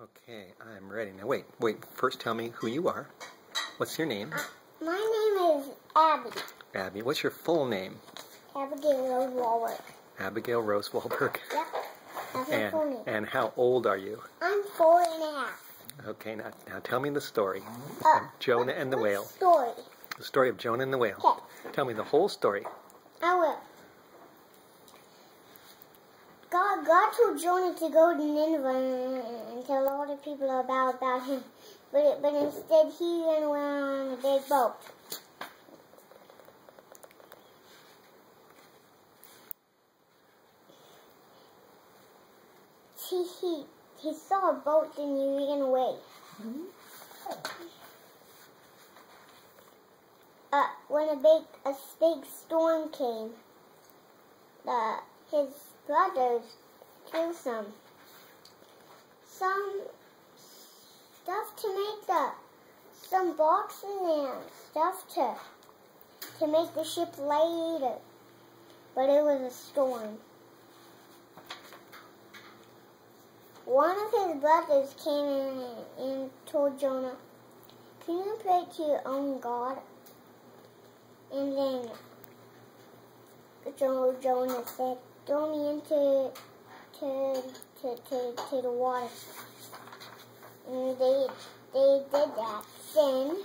Okay, I'm ready. Now wait, wait. First tell me who you are. What's your name? Uh, my name is Abby. Abby. What's your full name? Abigail Rose Wohlberg. Abigail Rose Wohlberg. Yep. That's my And, full name. and how old are you? I'm four and a half. Okay, now, now tell me the story. Uh, Jonah and the whale. Story. The story of Jonah and the whale. Okay. Tell me the whole story. I will. God, God told Jonah to go to Nineveh and tell all the people about about him, but but instead he went on a big boat. He he he saw a boat and he ran away. Uh, when a big a big storm came, the his brothers killed some some stuff to make the some boxes and stuff to to make the ship later, but it was a storm. One of his brothers came in and told Jonah, "Can you pray to your own God?" And then Jo- Jonah said, throw me into to, to, to, to the water. And they, they did that. Then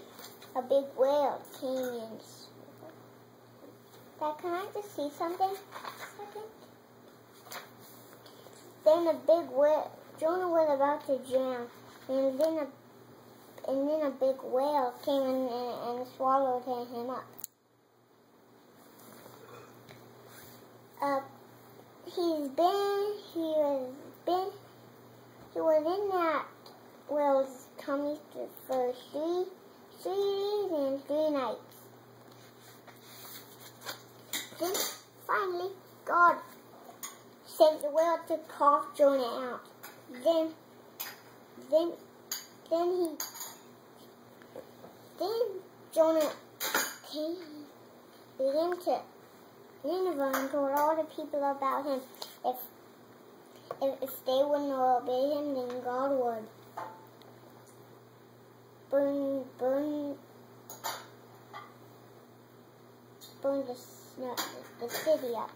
a big whale came in. Dad, can I just see something? Second. Then a big whale, Jonah was about to drown. And then a, and then a big whale came in and, and swallowed him up. uh, he's been, he was been, he was in that whale's tummy for three, three days and three nights. Then finally, God sent the whale to cough Jonah out. Then, then, then he, then Jonah came, began to And told all the people about him. If, if if they wouldn't obey him, then God would burn burn burn the the city up.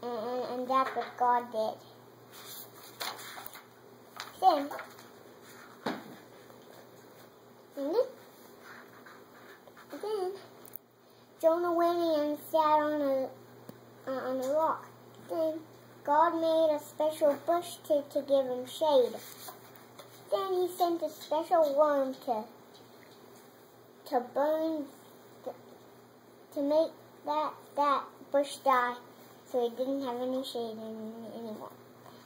And, and, and that's what God did. Then, and then, then Jonah went and sat on a uh, on a rock. Then God made a special bush to, to give him shade. Then he sent a special worm to to burn to, to make that that bush die, so he didn't have any shade in, anymore.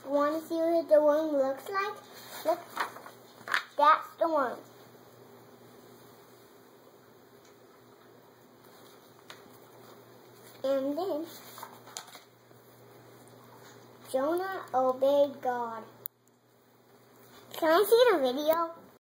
Want to see what the worm looks like? Look, that's the worm. And then Jonah obeyed God. Can I see the video?